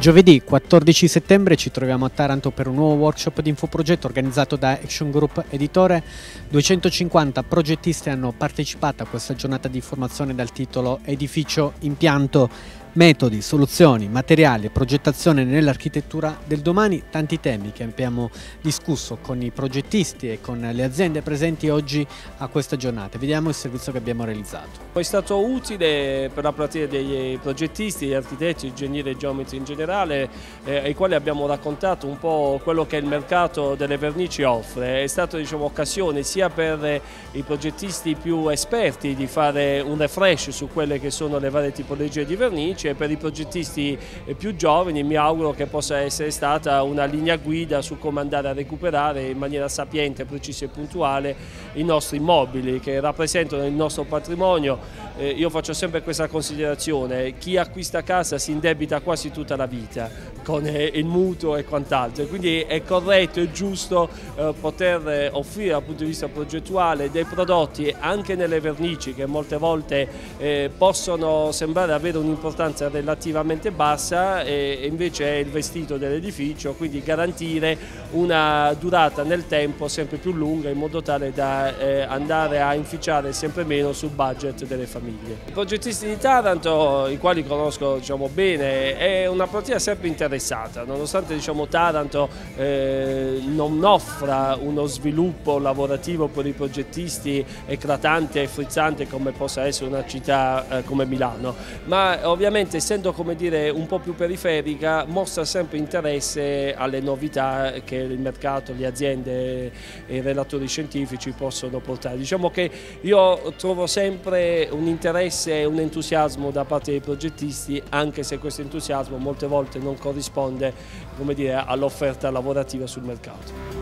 Giovedì 14 settembre ci troviamo a Taranto per un nuovo workshop di infoprogetto organizzato da Action Group Editore. 250 progettisti hanno partecipato a questa giornata di formazione dal titolo Edificio Impianto metodi, soluzioni, materiali e progettazione nell'architettura del domani, tanti temi che abbiamo discusso con i progettisti e con le aziende presenti oggi a questa giornata. Vediamo il servizio che abbiamo realizzato. È stato utile per la platea dei progettisti, degli architetti, ingegneri e geometri in generale, eh, ai quali abbiamo raccontato un po' quello che il mercato delle vernici offre. È stata diciamo, occasione sia per i progettisti più esperti di fare un refresh su quelle che sono le varie tipologie di vernici, e per i progettisti più giovani. Mi auguro che possa essere stata una linea guida su come andare a recuperare in maniera sapiente, precisa e puntuale i nostri immobili che rappresentano il nostro patrimonio. Eh, io faccio sempre questa considerazione, chi acquista casa si indebita quasi tutta la vita con eh, il mutuo e quant'altro, quindi è corretto e giusto eh, poter offrire dal punto di vista progettuale dei prodotti anche nelle vernici che molte volte eh, possono sembrare avere un'importanza distanza relativamente bassa e invece è il vestito dell'edificio, quindi garantire una durata nel tempo sempre più lunga in modo tale da eh, andare a inficiare sempre meno sul budget delle famiglie. I progettisti di Taranto, i quali conosco diciamo, bene, è una platea sempre interessata, nonostante diciamo, Taranto eh, non offra uno sviluppo lavorativo per i progettisti eclatante e frizzante come possa essere una città eh, come Milano, ma ovviamente ovviamente essendo dire, un po' più periferica mostra sempre interesse alle novità che il mercato, le aziende e i relatori scientifici possono portare. Diciamo che io trovo sempre un interesse e un entusiasmo da parte dei progettisti anche se questo entusiasmo molte volte non corrisponde all'offerta lavorativa sul mercato.